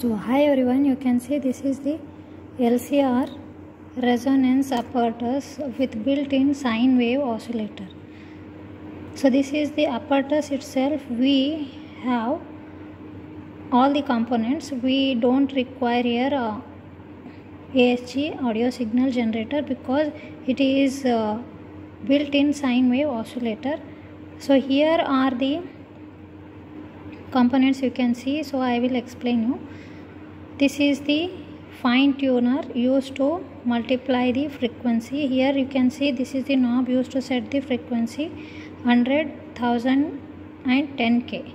So hi everyone, you can see this is the LCR resonance apparatus with built-in sine wave oscillator. So this is the apparatus itself. We have all the components. We don't require here uh, ASG audio signal generator because it is uh, built-in sine wave oscillator. So here are the components you can see. So I will explain you. This is the fine tuner used to multiply the frequency. Here you can see this is the knob used to set the frequency 100, 1000 and 10k.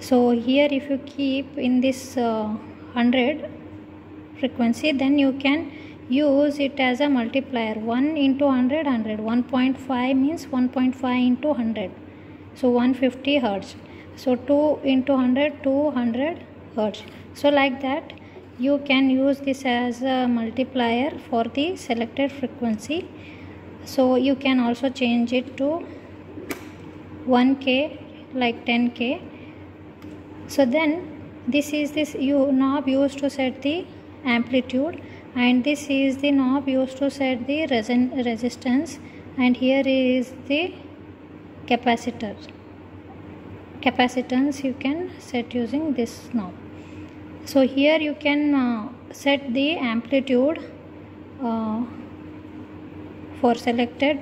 So here if you keep in this uh, 100 frequency then you can use it as a multiplier. 1 into 100 100 1.5 means 1.5 into 100 so 150 hertz. So 2 into 100 200 hertz so like that you can use this as a multiplier for the selected frequency. So you can also change it to 1k like 10k so then this is this you knob used to set the amplitude and this is the knob used to set the resin- resistance and here is the capacitor. Capacitance you can set using this knob so here you can uh, set the amplitude uh, for selected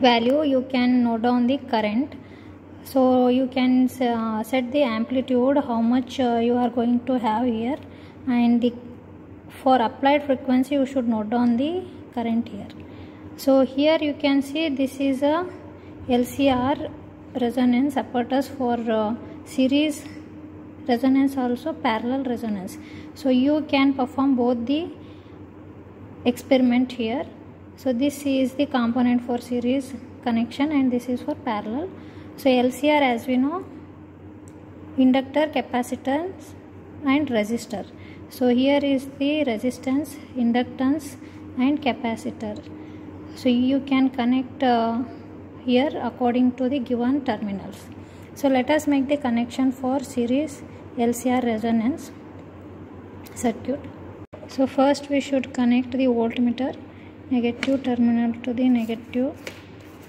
value. You can note down the current. So you can uh, set the amplitude how much uh, you are going to have here. And the for applied frequency you should note down the current here. So here you can see this is a LCR resonance apparatus for uh, series resonance also parallel resonance. So you can perform both the experiment here. So this is the component for series connection and this is for parallel. So LCR as we know inductor capacitance and resistor. So here is the resistance inductance and capacitor. So you can connect uh, here according to the given terminals. So let us make the connection for series LCR resonance circuit. So first we should connect the voltmeter negative terminal to the negative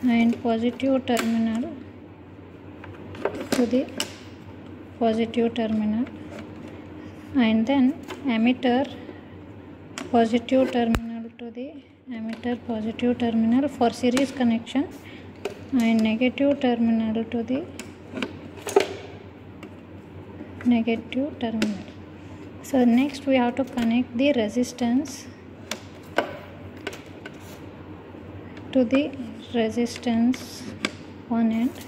and positive terminal to the positive terminal. And then ammeter positive terminal to the ammeter positive terminal for series connection and negative terminal to the negative terminal. So next we have to connect the resistance to the resistance one end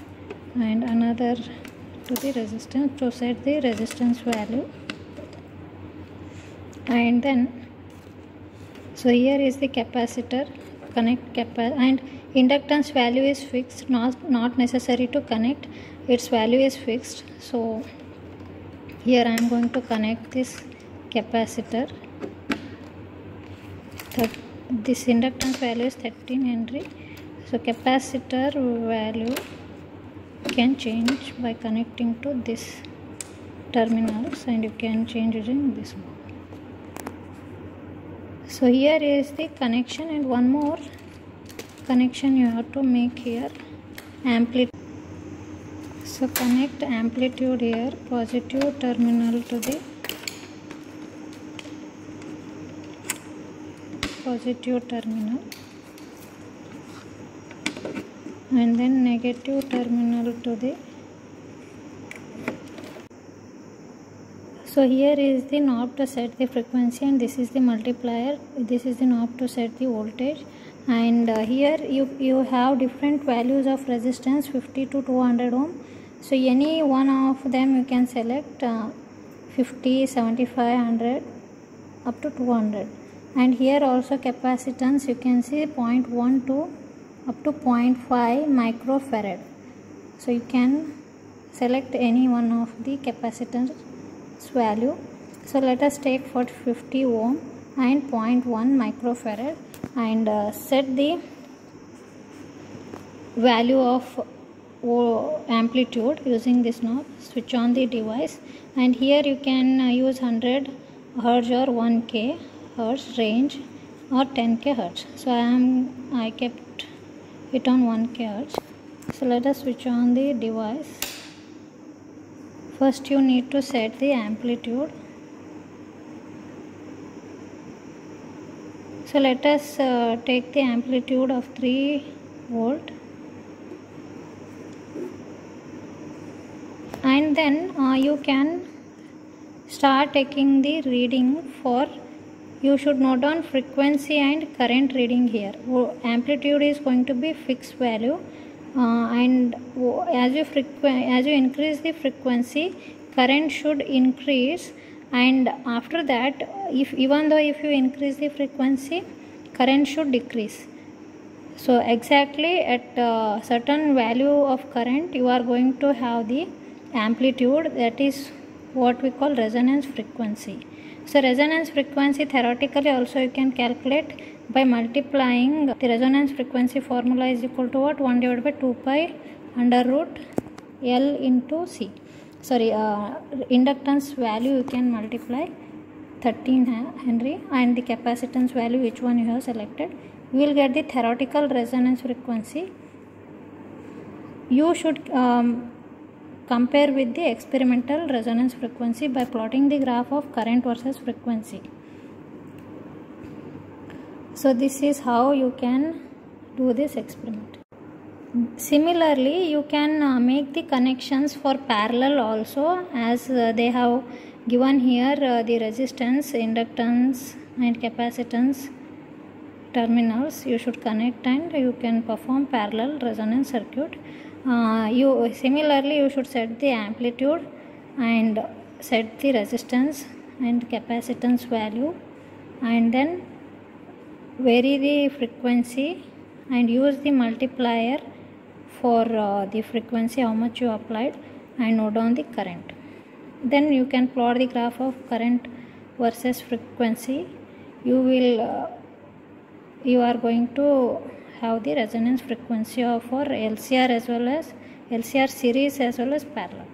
and another to the resistance to set the resistance value. And then so here is the capacitor connect capa and inductance value is fixed not not necessary to connect its value is fixed. So here I am going to connect this capacitor. This inductance value is 13 Henry so capacitor value can change by connecting to this terminals and you can change it in this mode. So here is the connection and one more connection you have to make here. Amplitude so connect amplitude here positive terminal to the positive terminal. And then negative terminal to the so here is the knob to set the frequency and this is the multiplier. This is the knob to set the voltage. And uh, here you you have different values of resistance 50 to 200 ohm so any one of them you can select uh, 50 75 100 up to 200 and here also capacitance you can see 0.1 to up to 0.5 microfarad. So you can select any one of the capacitance value. So let us take for 50 ohm and 0.1 microfarad and uh, set the value of amplitude using this knob switch on the device and here you can uh, use 100 hertz or 1k hertz range or 10k hertz. So i am i kept it on 1k hertz. So let us switch on the device. First you need to set the amplitude. So let us uh, take the amplitude of 3 volt and then uh, you can start taking the reading for you should note down frequency and current reading here. Amplitude is going to be fixed value uh, and as you as you increase the frequency current should increase. And after that if even though if you increase the frequency current should decrease. So exactly at a certain value of current you are going to have the amplitude that is what we call resonance frequency. So resonance frequency theoretically also you can calculate by multiplying the resonance frequency formula is equal to what? 1 divided by 2 pi under root L into C. Sorry uh, inductance value you can multiply 13 Henry and the capacitance value which one you have selected. You will get the theoretical resonance frequency. You should um, compare with the experimental resonance frequency by plotting the graph of current versus frequency. So this is how you can do this experiment. Similarly, you can uh, make the connections for parallel also as uh, they have given here uh, the resistance, inductance and capacitance terminals you should connect and you can perform parallel resonance circuit uh, you similarly you should set the amplitude and set the resistance and capacitance value and then vary the frequency and use the multiplier for uh, the frequency how much you applied and note down the current. Then you can plot the graph of current versus frequency. You will uh, you are going to have the resonance frequency of for LCR as well as LCR series as well as parallel.